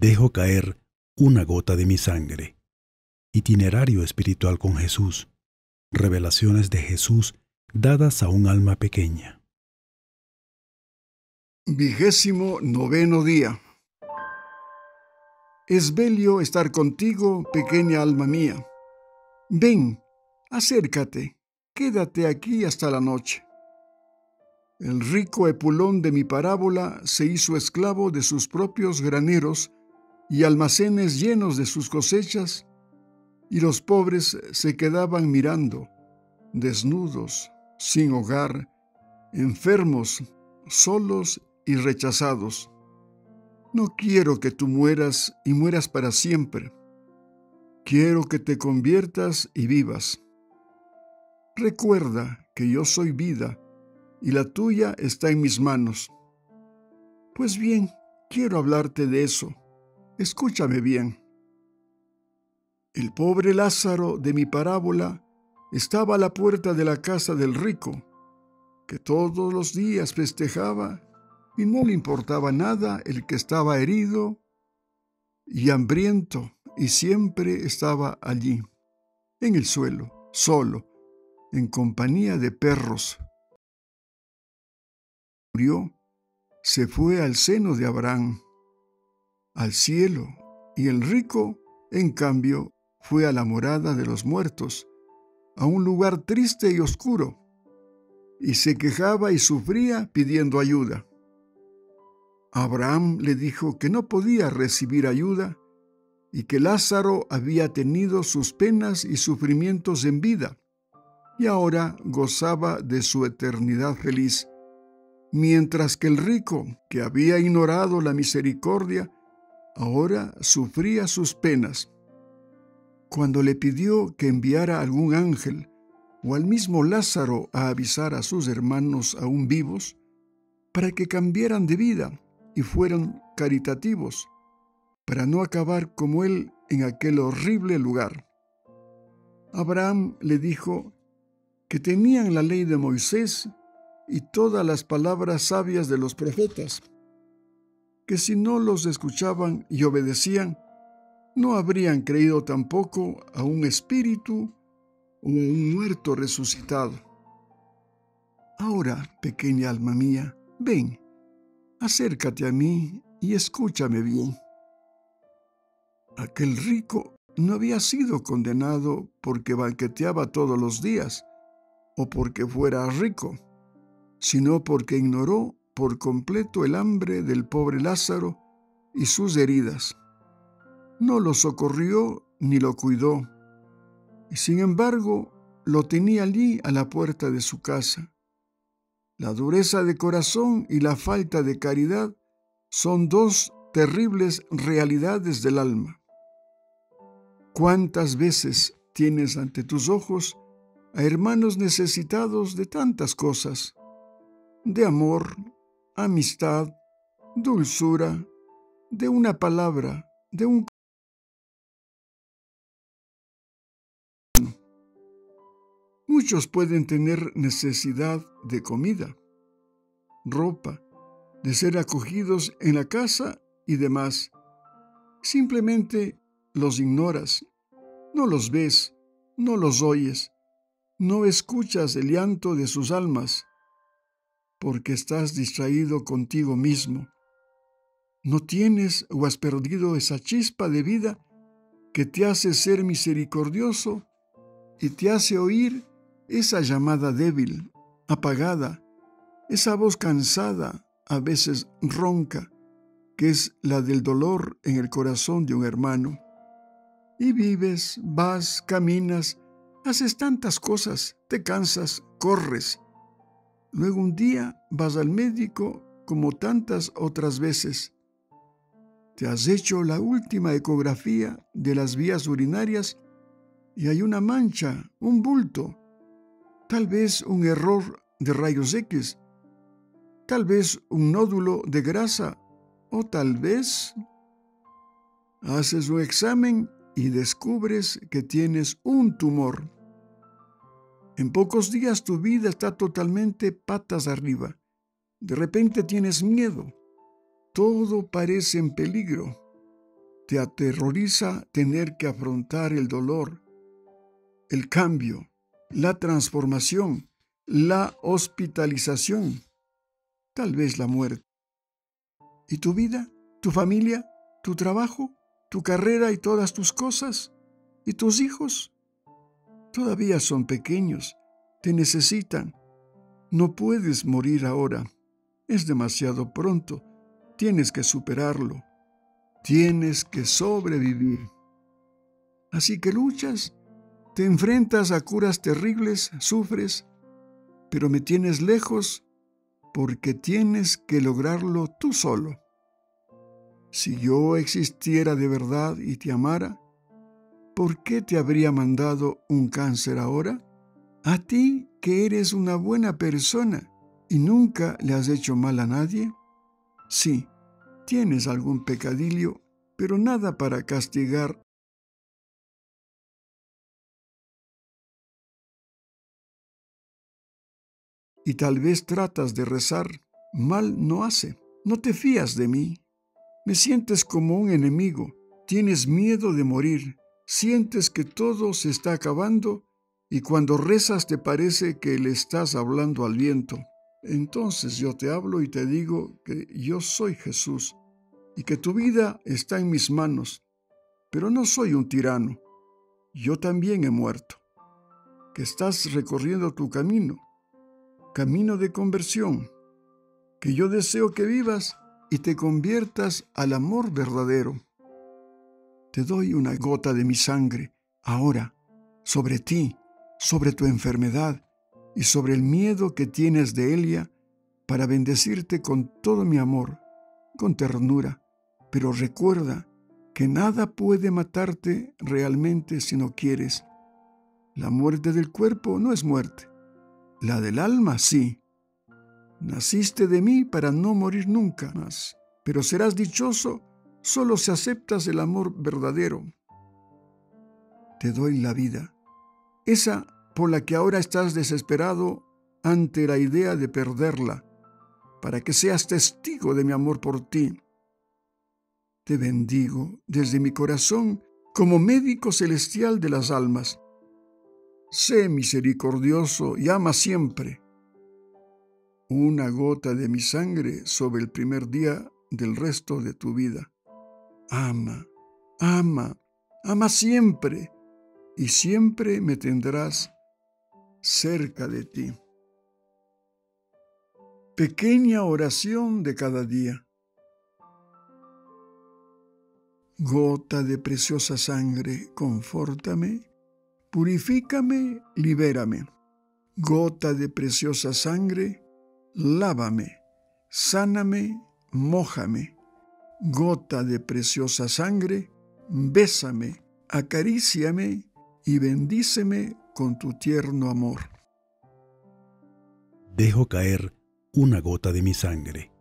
dejo caer una gota de mi sangre. Itinerario espiritual con Jesús. Revelaciones de Jesús dadas a un alma pequeña. Vigésimo noveno día. Es bello estar contigo, pequeña alma mía. Ven, acércate, quédate aquí hasta la noche. El rico Epulón de mi parábola se hizo esclavo de sus propios graneros y almacenes llenos de sus cosechas, y los pobres se quedaban mirando, desnudos, sin hogar, enfermos, solos y rechazados. No quiero que tú mueras y mueras para siempre. Quiero que te conviertas y vivas. Recuerda que yo soy vida y la tuya está en mis manos. Pues bien, quiero hablarte de eso. Escúchame bien. El pobre Lázaro de mi parábola estaba a la puerta de la casa del rico, que todos los días festejaba y no le importaba nada el que estaba herido y hambriento y siempre estaba allí, en el suelo, solo, en compañía de perros. Murió, se fue al seno de Abraham, al cielo, y el rico, en cambio, fue a la morada de los muertos, a un lugar triste y oscuro, y se quejaba y sufría pidiendo ayuda. Abraham le dijo que no podía recibir ayuda y que Lázaro había tenido sus penas y sufrimientos en vida y ahora gozaba de su eternidad feliz, mientras que el rico, que había ignorado la misericordia, ahora sufría sus penas. Cuando le pidió que enviara algún ángel o al mismo Lázaro a avisar a sus hermanos aún vivos, para que cambiaran de vida, y fueron caritativos, para no acabar como él en aquel horrible lugar. Abraham le dijo que tenían la ley de Moisés y todas las palabras sabias de los profetas, que si no los escuchaban y obedecían, no habrían creído tampoco a un espíritu o a un muerto resucitado. Ahora, pequeña alma mía, ven, acércate a mí y escúchame bien. Aquel rico no había sido condenado porque banqueteaba todos los días o porque fuera rico, sino porque ignoró por completo el hambre del pobre Lázaro y sus heridas. No lo socorrió ni lo cuidó, y sin embargo lo tenía allí a la puerta de su casa. La dureza de corazón y la falta de caridad son dos terribles realidades del alma. ¿Cuántas veces tienes ante tus ojos a hermanos necesitados de tantas cosas? De amor, amistad, dulzura, de una palabra, de un Muchos pueden tener necesidad de comida, ropa, de ser acogidos en la casa y demás. Simplemente los ignoras, no los ves, no los oyes, no escuchas el llanto de sus almas, porque estás distraído contigo mismo. No tienes o has perdido esa chispa de vida que te hace ser misericordioso y te hace oír esa llamada débil, apagada, esa voz cansada, a veces ronca, que es la del dolor en el corazón de un hermano. Y vives, vas, caminas, haces tantas cosas, te cansas, corres. Luego un día vas al médico como tantas otras veces. Te has hecho la última ecografía de las vías urinarias y hay una mancha, un bulto, tal vez un error de rayos X, tal vez un nódulo de grasa o tal vez haces un examen y descubres que tienes un tumor. En pocos días tu vida está totalmente patas arriba. De repente tienes miedo. Todo parece en peligro. te aterroriza tener que afrontar el dolor, el cambio, la transformación, la hospitalización, tal vez la muerte. ¿Y tu vida? ¿Tu familia? ¿Tu trabajo? ¿Tu carrera y todas tus cosas? ¿Y tus hijos? Todavía son pequeños, te necesitan. No puedes morir ahora. Es demasiado pronto. Tienes que superarlo. Tienes que sobrevivir. Así que luchas, te enfrentas a curas terribles, sufres, pero me tienes lejos porque tienes que lograrlo tú solo. Si yo existiera de verdad y te amara, ¿por qué te habría mandado un cáncer ahora? A ti que eres una buena persona y nunca le has hecho mal a nadie. Sí, tienes algún pecadillo, pero nada para castigar y tal vez tratas de rezar, mal no hace. No te fías de mí. Me sientes como un enemigo. Tienes miedo de morir. Sientes que todo se está acabando y cuando rezas te parece que le estás hablando al viento. Entonces yo te hablo y te digo que yo soy Jesús y que tu vida está en mis manos. Pero no soy un tirano. Yo también he muerto. Que estás recorriendo tu camino camino de conversión, que yo deseo que vivas y te conviertas al amor verdadero. Te doy una gota de mi sangre ahora sobre ti, sobre tu enfermedad y sobre el miedo que tienes de Elia para bendecirte con todo mi amor, con ternura. Pero recuerda que nada puede matarte realmente si no quieres. La muerte del cuerpo no es muerte, la del alma sí. Naciste de mí para no morir nunca más, pero serás dichoso solo si aceptas el amor verdadero. Te doy la vida, esa por la que ahora estás desesperado ante la idea de perderla, para que seas testigo de mi amor por ti. Te bendigo desde mi corazón como médico celestial de las almas sé misericordioso y ama siempre. Una gota de mi sangre sobre el primer día del resto de tu vida. Ama, ama, ama siempre, y siempre me tendrás cerca de ti. Pequeña oración de cada día. Gota de preciosa sangre, confórtame Purifícame, libérame. Gota de preciosa sangre, lávame, sáname, mójame. Gota de preciosa sangre, bésame, acaríciame y bendíceme con tu tierno amor. Dejo caer una gota de mi sangre